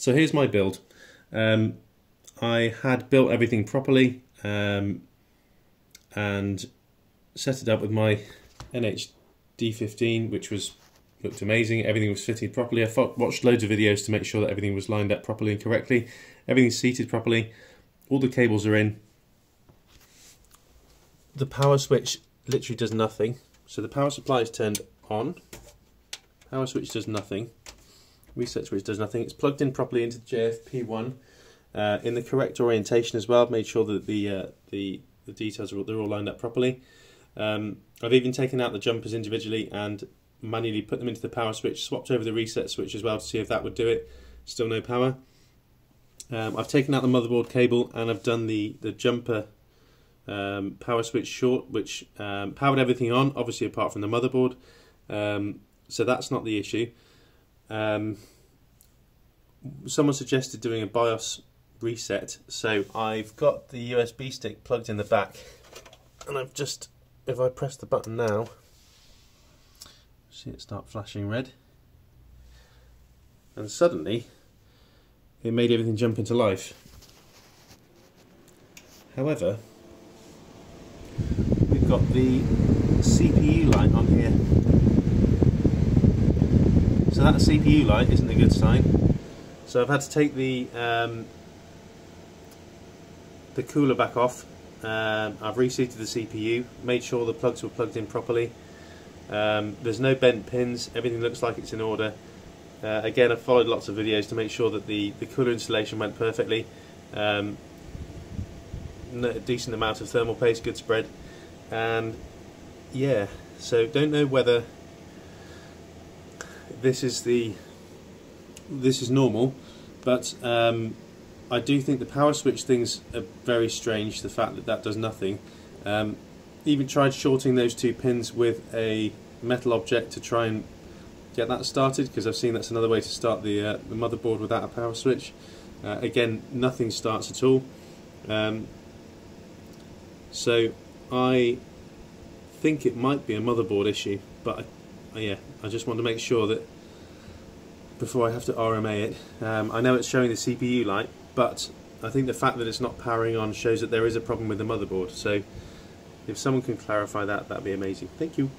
So here's my build. Um, I had built everything properly um, and set it up with my NH-D15 which was looked amazing. Everything was fitted properly. I watched loads of videos to make sure that everything was lined up properly and correctly. Everything's seated properly. All the cables are in. The power switch literally does nothing. So the power supply is turned on. Power switch does nothing. Reset switch does nothing. It's plugged in properly into the JFP1 uh, in the correct orientation as well. I've made sure that the uh, the the details are all, they're all lined up properly. Um, I've even taken out the jumpers individually and manually put them into the power switch, swapped over the reset switch as well to see if that would do it. Still no power. Um, I've taken out the motherboard cable and I've done the, the jumper um, power switch short, which um, powered everything on, obviously apart from the motherboard. Um, so that's not the issue. Um, someone suggested doing a BIOS reset, so I've got the USB stick plugged in the back, and I've just, if I press the button now, see it start flashing red, and suddenly it made everything jump into life. However, we've got the CPU light on here. So that CPU light isn't a good sign. So I've had to take the um, the cooler back off. Um, I've reseated the CPU, made sure the plugs were plugged in properly. Um, there's no bent pins, everything looks like it's in order. Uh, again, I've followed lots of videos to make sure that the, the cooler installation went perfectly. Um, a decent amount of thermal paste, good spread. And yeah, so don't know whether this is the this is normal, but um, I do think the power switch things are very strange. The fact that that does nothing. Um, even tried shorting those two pins with a metal object to try and get that started because I've seen that's another way to start the, uh, the motherboard without a power switch. Uh, again, nothing starts at all. Um, so I think it might be a motherboard issue, but I, yeah, I just want to make sure that before I have to RMA it. Um, I know it's showing the CPU light, but I think the fact that it's not powering on shows that there is a problem with the motherboard. So if someone can clarify that, that'd be amazing. Thank you.